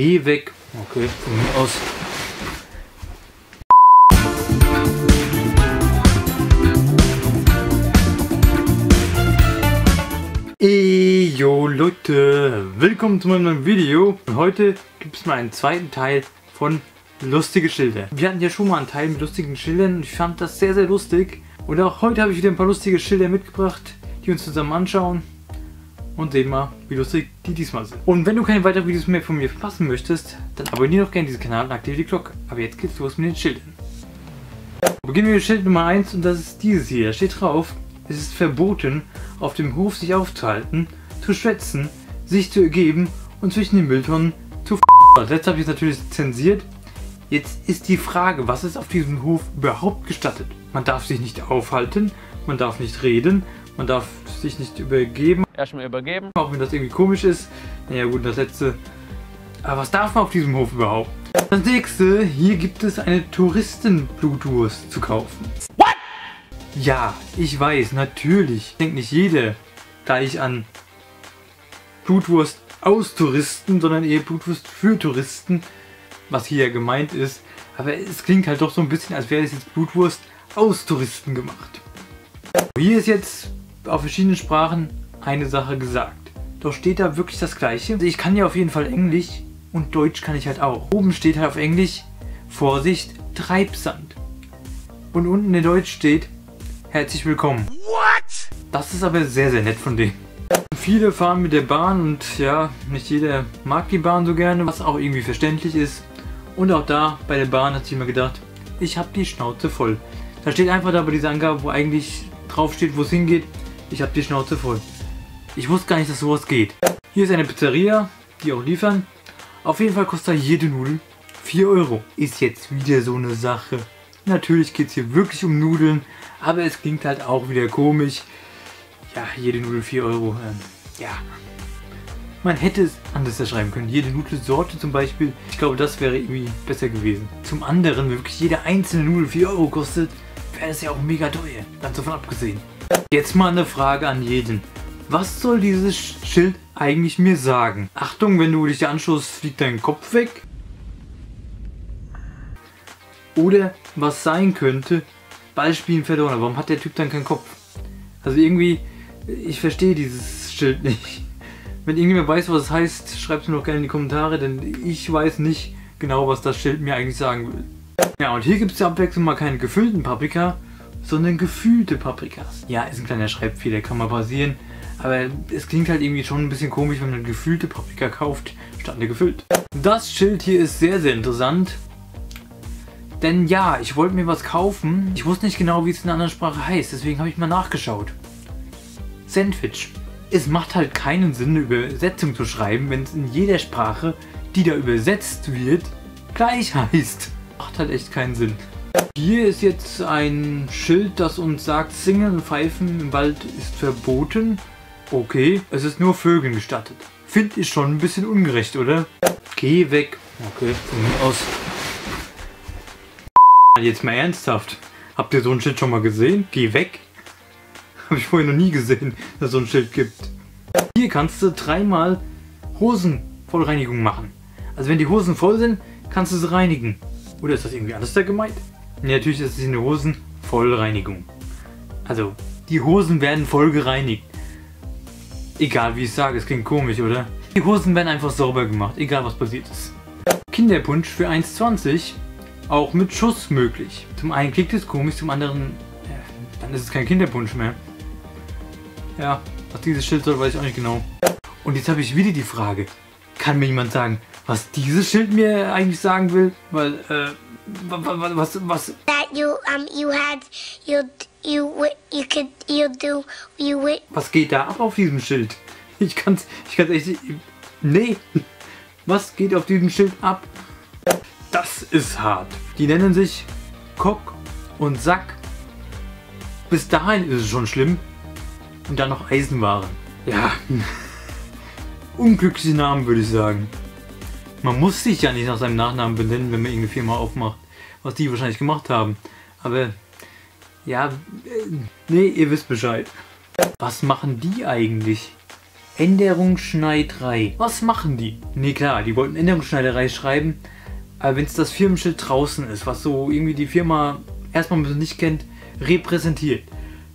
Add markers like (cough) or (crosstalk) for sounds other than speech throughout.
Geh weg. Okay, von mir aus. Ejo Leute, willkommen zu meinem neuen Video. Und heute gibt es mal einen zweiten Teil von lustige Schilder. Wir hatten ja schon mal einen Teil mit lustigen Schildern ich fand das sehr, sehr lustig. Und auch heute habe ich wieder ein paar lustige Schilder mitgebracht, die uns zusammen anschauen und sehen mal, wie lustig die diesmal sind. Und wenn du keine weiteren Videos mehr von mir verpassen möchtest, dann abonniere doch gerne diesen Kanal und aktiviere die Glocke. Aber jetzt geht's los mit den Schildern. Beginnen wir mit Schild Nummer 1 und das ist dieses hier. Da steht drauf, es ist verboten, auf dem Hof sich aufzuhalten, zu schwätzen, sich zu ergeben und zwischen den Mülltonnen zu f***. Als letztes habe ich natürlich zensiert. Jetzt ist die Frage, was ist auf diesem Hof überhaupt gestattet? Man darf sich nicht aufhalten, man darf nicht reden, man darf sich nicht übergeben. Erstmal übergeben. Auch wenn das irgendwie komisch ist. Naja gut, das letzte. Aber was darf man auf diesem Hof überhaupt? Das nächste, hier gibt es eine Touristen-Blutwurst zu kaufen. What? Ja, ich weiß, natürlich. Denkt nicht jeder gleich an Blutwurst aus Touristen, sondern eher Blutwurst für Touristen, was hier ja gemeint ist. Aber es klingt halt doch so ein bisschen, als wäre es jetzt Blutwurst aus Touristen gemacht. Hier ist jetzt auf verschiedenen Sprachen eine Sache gesagt. Doch steht da wirklich das gleiche. Also ich kann ja auf jeden Fall Englisch und Deutsch kann ich halt auch. Oben steht halt auf Englisch, Vorsicht, Treibsand. Und unten in Deutsch steht, herzlich willkommen. What? Das ist aber sehr, sehr nett von denen. Viele fahren mit der Bahn und ja, nicht jeder mag die Bahn so gerne, was auch irgendwie verständlich ist. Und auch da bei der Bahn hat sich immer gedacht, ich habe die Schnauze voll. Da steht einfach da bei dieser Angabe, wo eigentlich drauf steht, wo es hingeht, ich habe die Schnauze voll. Ich wusste gar nicht, dass sowas geht. Hier ist eine Pizzeria, die auch liefern. Auf jeden Fall kostet jede Nudel 4 Euro. Ist jetzt wieder so eine Sache. Natürlich geht es hier wirklich um Nudeln, aber es klingt halt auch wieder komisch. Ja, jede Nudel 4 Euro. Ähm, ja. Man hätte es anders schreiben können. Jede Nudelsorte zum Beispiel. Ich glaube, das wäre irgendwie besser gewesen. Zum anderen, wenn wirklich jede einzelne Nudel 4 Euro kostet, wäre das ja auch mega teuer. Ganz davon abgesehen. Jetzt mal eine Frage an jeden. Was soll dieses Schild eigentlich mir sagen? Achtung, wenn du dich anschaust, fliegt dein Kopf weg. Oder was sein könnte, Ball spielen verloren. Warum hat der Typ dann keinen Kopf? Also irgendwie, ich verstehe dieses Schild nicht. Wenn irgendjemand weiß, was es heißt, schreibt es mir doch gerne in die Kommentare, denn ich weiß nicht genau, was das Schild mir eigentlich sagen will. Ja, und hier gibt es zur Abwechslung mal keine gefüllten Paprika, sondern gefühlte Paprikas. Ja, ist ein kleiner Schreibfehler, kann mal passieren. Aber es klingt halt irgendwie schon ein bisschen komisch, wenn man gefühlte Paprika kauft, statt eine gefüllt. Das Schild hier ist sehr, sehr interessant. Denn ja, ich wollte mir was kaufen. Ich wusste nicht genau, wie es in einer anderen Sprache heißt. Deswegen habe ich mal nachgeschaut. Sandwich. Es macht halt keinen Sinn, eine Übersetzung zu schreiben, wenn es in jeder Sprache, die da übersetzt wird, gleich heißt. Macht halt echt keinen Sinn. Hier ist jetzt ein Schild, das uns sagt, Singen und Pfeifen im Wald ist verboten. Okay, es ist nur Vögeln gestattet. Finde ich schon ein bisschen ungerecht, oder? Geh weg. Okay, von mir aus. Jetzt mal ernsthaft. Habt ihr so ein Schild schon mal gesehen? Geh weg. (laughs) Habe ich vorher noch nie gesehen, dass es so ein Schild gibt. Hier kannst du dreimal Hosenvollreinigung machen. Also wenn die Hosen voll sind, kannst du sie reinigen. Oder ist das irgendwie anders da gemeint? Natürlich ist es eine Hosenvollreinigung. Also, die Hosen werden voll gereinigt. Egal wie ich sage, es klingt komisch, oder? Die Hosen werden einfach sauber gemacht, egal was passiert ist. Kinderpunsch für 1,20, auch mit Schuss möglich. Zum einen klingt es komisch, zum anderen, ja, dann ist es kein Kinderpunsch mehr. Ja, was dieses Schild soll, weiß ich auch nicht genau. Und jetzt habe ich wieder die Frage, kann mir jemand sagen, was dieses Schild mir eigentlich sagen will? Weil, äh, was, was? That you, um, you had, you, you, you could, you do, you. Was geht da ab auf diesem Schild? Ich kann's, ich kann's echt, nee. Was geht auf diesem Schild ab? Das ist hart. Die nennen sich Kock und Sack. Bis dahin ist es schon schlimm. Und dann noch Eisenwaren. Ja. (laughs) Unglückliche Namen würde ich sagen. Man muss sich ja nicht nach seinem Nachnamen benennen, wenn man irgendeine Firma aufmacht. Was die wahrscheinlich gemacht haben. Aber ja, äh, nee, ihr wisst Bescheid. Was machen die eigentlich? Änderungsschneiderei. Was machen die? Nee, klar, die wollten Änderungsschneiderei schreiben, aber wenn es das Firmenschild draußen ist, was so irgendwie die Firma erstmal ein bisschen nicht kennt, repräsentiert,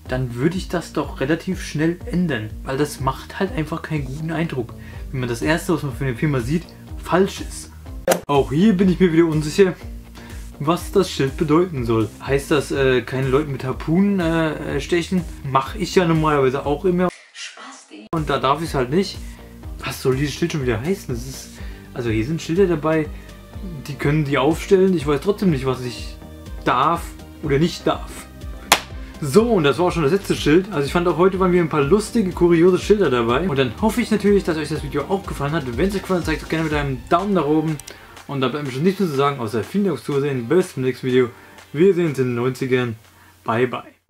dann würde ich das doch relativ schnell ändern, weil das macht halt einfach keinen guten Eindruck, wenn man das erste, was man für eine Firma sieht, falsch ist. Auch hier bin ich mir wieder unsicher, was das Schild bedeuten soll. Heißt das, äh, keine Leute mit Harpunen äh, stechen? Mache ich ja normalerweise auch immer. Und da darf ich es halt nicht. Was soll dieses Schild schon wieder heißen? Das ist, also hier sind Schilder dabei, die können die aufstellen. Ich weiß trotzdem nicht, was ich darf oder nicht darf. So, und das war auch schon das letzte Schild. Also ich fand auch heute waren wieder ein paar lustige, kuriose Schilder dabei. Und dann hoffe ich natürlich, dass euch das Video auch gefallen hat. Wenn es euch gefallen hat, zeigt es gerne mit einem Daumen nach oben. Und da bleibt mir schon nichts mehr zu sagen, außer vielen Dank fürs Zusehen. Bis zum nächsten Video. Wir sehen uns in den 90ern. Bye, bye.